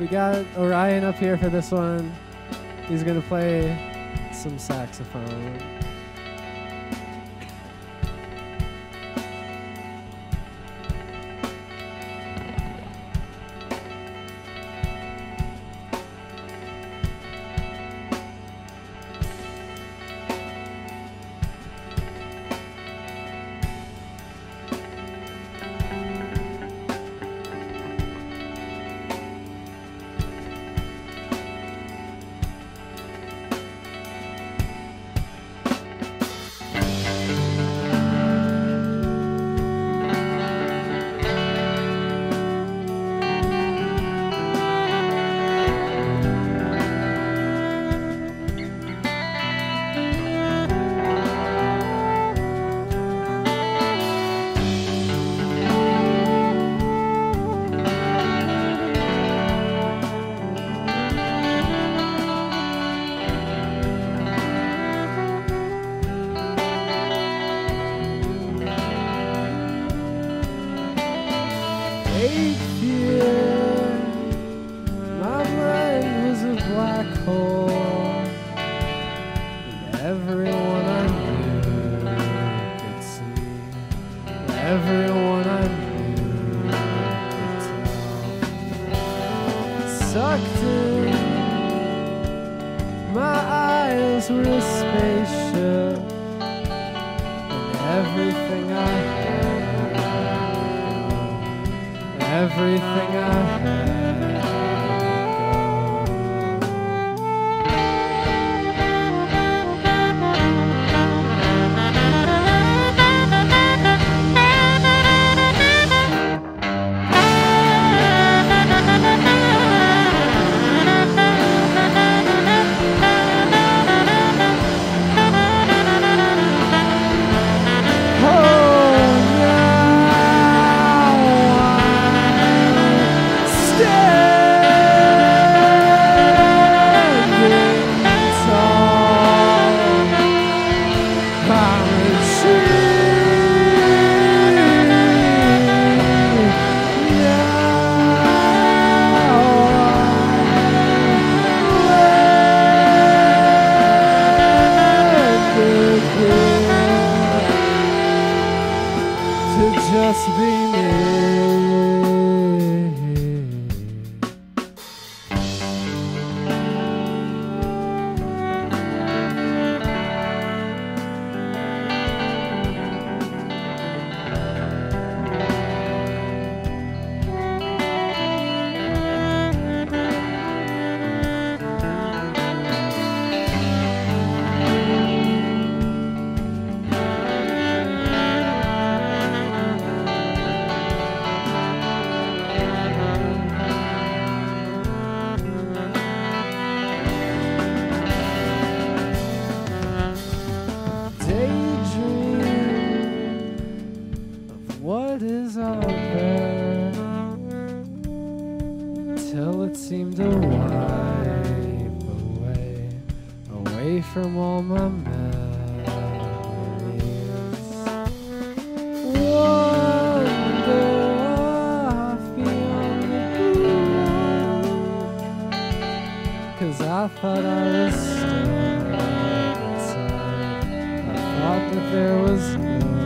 We got Orion up here for this one. He's gonna play some saxophone. Everything I had. To just be me. It seemed to wipe away, away from all my memories. Wander off beyond the blue. Cause I thought I was stuck inside. I thought that there was no